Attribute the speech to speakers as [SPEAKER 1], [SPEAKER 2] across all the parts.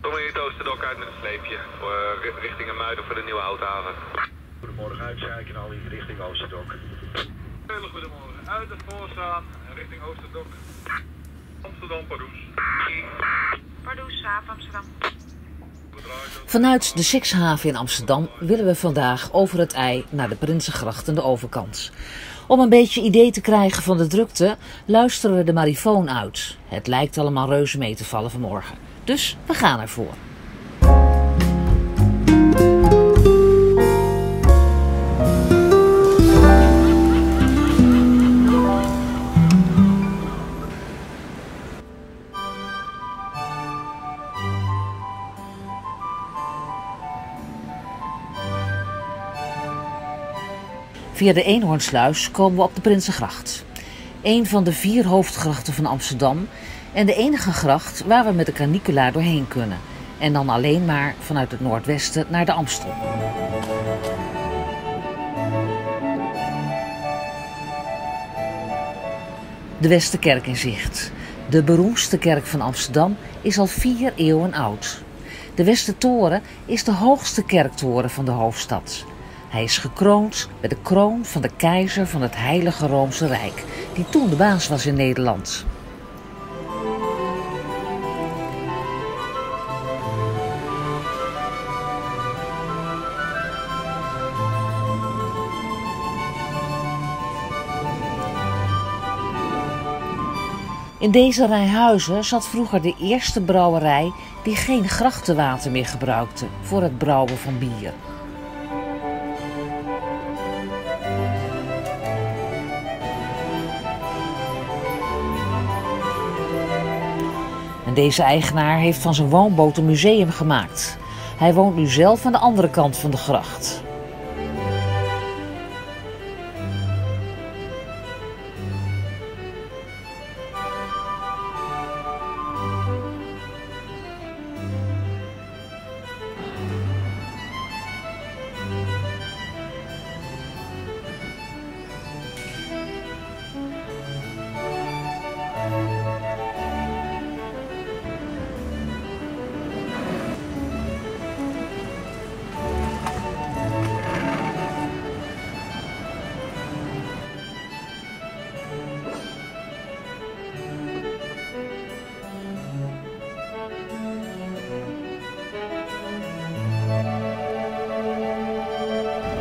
[SPEAKER 1] Kom in het Oosterdok uit met een sleepje. Eh, ri- richting een Muiden voor de nieuwe Houthaven.
[SPEAKER 2] Goedemorgen, uitzeiken al in richting Oosterdok.
[SPEAKER 1] Goedemorgen. Uit het voorstaan richting Oosterdok. Amsterdam, Pardoes.
[SPEAKER 3] Pardoes, Haven Amsterdam.
[SPEAKER 4] Vanuit de Sixhaven in Amsterdam willen we vandaag over het ei naar de Prinsengracht en de overkant. Om een beetje idee te krijgen van de drukte, luisteren we de marifoon uit. Het lijkt allemaal reuze mee te vallen vanmorgen. Dus we gaan ervoor. Via de Eenhoornsluis komen we op de Prinsengracht. Een van de vier hoofdgrachten van Amsterdam en de enige gracht waar we met de caniculaar doorheen kunnen. En dan alleen maar vanuit het noordwesten naar de Amstel. De Westerkerk in zicht. De beroemdste kerk van Amsterdam is al vier eeuwen oud. De Westertoren is de hoogste kerktoren van de hoofdstad. Hij is gekroond met de kroon van de keizer van het Heilige Roomse Rijk, die toen de baas was in Nederland. In deze rij huizen zat vroeger de eerste brouwerij die geen grachtenwater meer gebruikte voor het brouwen van bier. En deze eigenaar heeft van zijn woonboot een museum gemaakt. Hij woont nu zelf aan de andere kant van de gracht.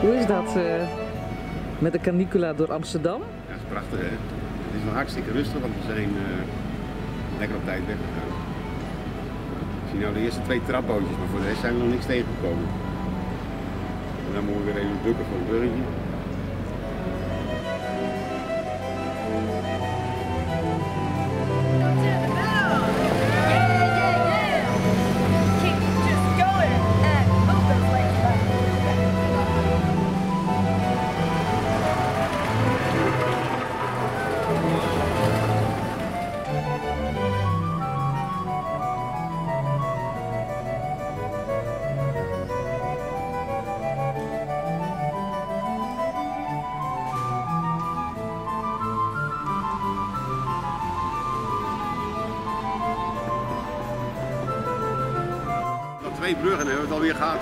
[SPEAKER 4] Hoe is dat eh, met de canicula door Amsterdam?
[SPEAKER 5] Ja, dat is prachtig hè. Het is wel hartstikke rustig, want we zijn eh, lekker op tijd weggegaan. Ik zie nou de eerste twee trapbootjes, maar voor de rest zijn we nog niks tegengekomen. En dan moeten we weer even dukken voor een bruggetje. Twee bruggen hebben we het alweer gehad.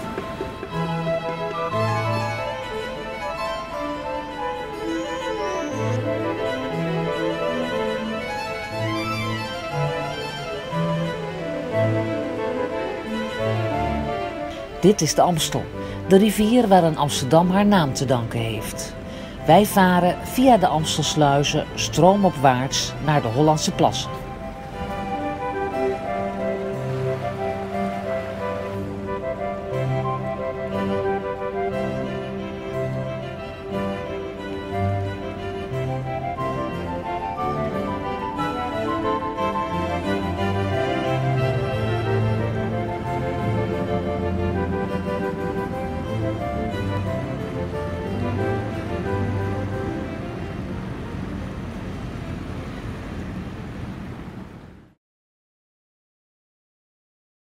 [SPEAKER 4] Dit is de Amstel, de rivier waaraan Amsterdam haar naam te danken heeft. Wij varen via de Amstelsluizen stroomopwaarts naar de Hollandse plassen.